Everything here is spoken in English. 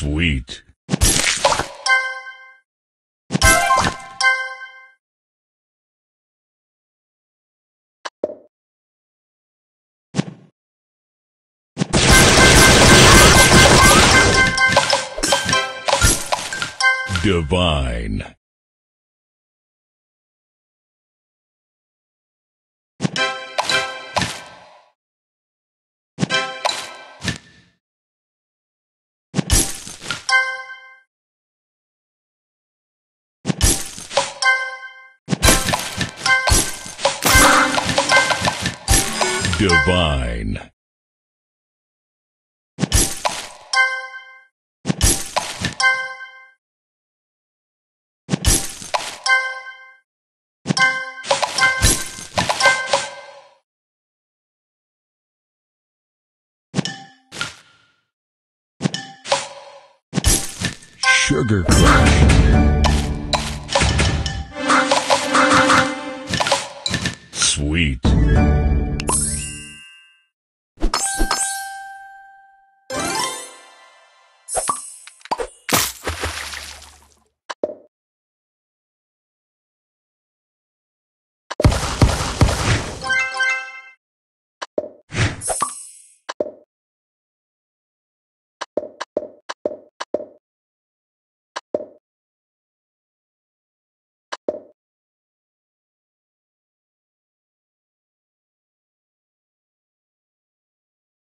Sweet. Divine. Divine. Sugar Crush. Sweet.